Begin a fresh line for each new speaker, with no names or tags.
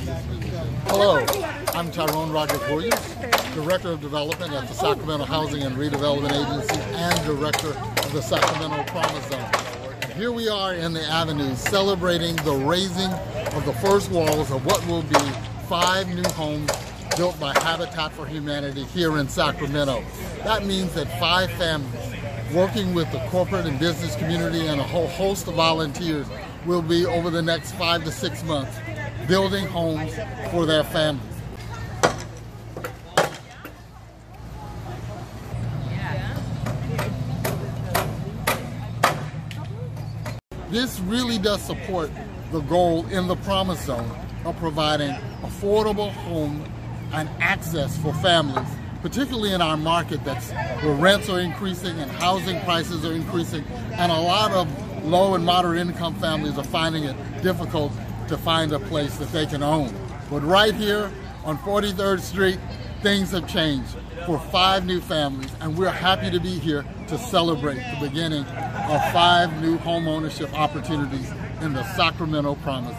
Hello, I'm Tyrone Roderick Williams, Director of Development at the Sacramento Housing and Redevelopment Agency and Director of the Sacramento Promise Zone. Here we are in the Avenue celebrating the raising of the first walls of what will be five new homes built by Habitat for Humanity here in Sacramento. That means that five families working with the corporate and business community and a whole host of volunteers will be over the next five to six months building homes for their families. This really does support the goal in the Promise Zone of providing affordable home and access for families, particularly in our market that's where rents are increasing and housing prices are increasing, and a lot of low and moderate income families are finding it difficult to find a place that they can own. But right here on 43rd Street, things have changed for five new families, and we're happy to be here to celebrate the beginning of five new home ownership opportunities in the Sacramento Promise.